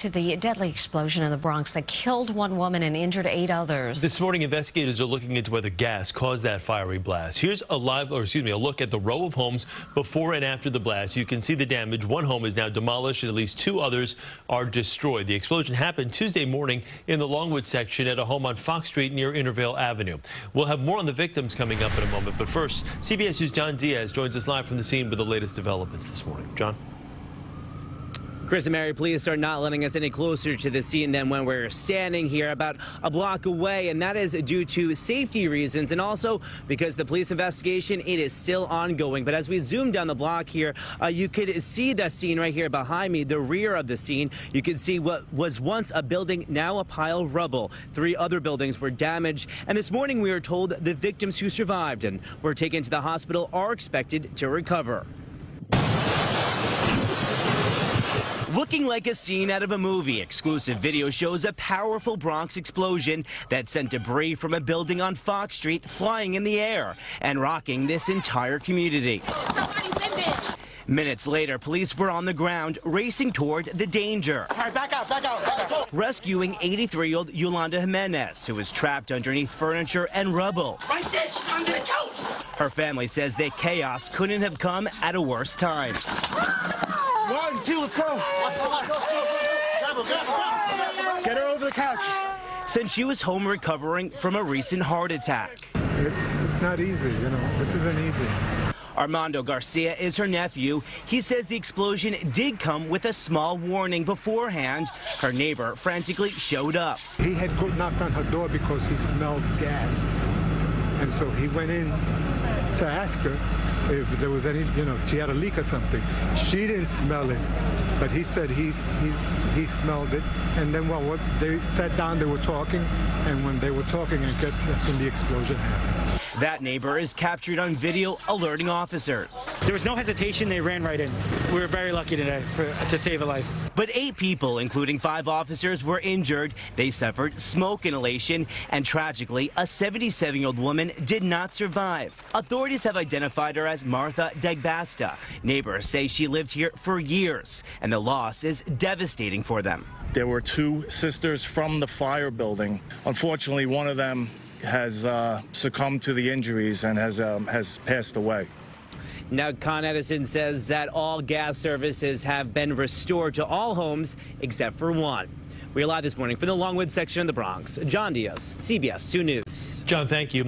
to the deadly explosion in the Bronx that killed one woman and injured eight others. This morning, investigators are looking into whether gas caused that fiery blast. Here's a live, or excuse me, a look at the row of homes before and after the blast. You can see the damage. One home is now demolished, and at least two others are destroyed. The explosion happened Tuesday morning in the Longwood section at a home on Fox Street near Intervale Avenue. We'll have more on the victims coming up in a moment, but first, CBS News' John Dias joins us live from the scene with the latest developments this morning. John. Chris and Mary, police are not letting us any closer to the scene than when we're standing here about a block away, and that is due to safety reasons and also because the police investigation, it is still ongoing. But as we zoom down the block here, uh, you could see the scene right here behind me, the rear of the scene. You can see what was once a building, now a pile of rubble. Three other buildings were damaged, and this morning we were told the victims who survived and were taken to the hospital are expected to recover. Looking like a scene out of a movie, exclusive video shows a powerful Bronx explosion that sent debris from a building on Fox Street flying in the air and rocking this entire community. Minutes later, police were on the ground racing toward the danger. All right, back out, back out, back out. Rescuing 83-year-old Yolanda Jimenez, who was trapped underneath furniture and rubble. Right there, she's under the couch. Her family says that chaos couldn't have come at a worse time. One, two, let's go. Get her over the couch. Since she was home recovering from a recent heart attack. It's, it's not easy, you know. This isn't easy. Armando Garcia is her nephew. He says the explosion did come with a small warning beforehand. Her neighbor frantically showed up. He had knocked on her door because he smelled gas. And so he went in to ask her if there was any, you know, if she had a leak or something. She didn't smell it, but he said he's, he's, he smelled it. And then what, they sat down, they were talking, and when they were talking, I guess that's when the explosion happened. That neighbor is captured on video alerting officers. There was no hesitation. They ran right in. We were very lucky today for, to save a life. But eight people, including five officers, were injured. They suffered smoke inhalation, and tragically, a 77-year-old woman did not survive. Authorities have identified her as Martha Degbasta. Neighbors say she lived here for years, and the loss is devastating for them. There were two sisters from the fire building. Unfortunately, one of them has uh, succumbed to the injuries and has um, has passed away. Now, Con Edison says that all gas services have been restored to all homes except for one. We're live this morning from the Longwood section of the Bronx. John Dias, CBS 2 News. John, thank you.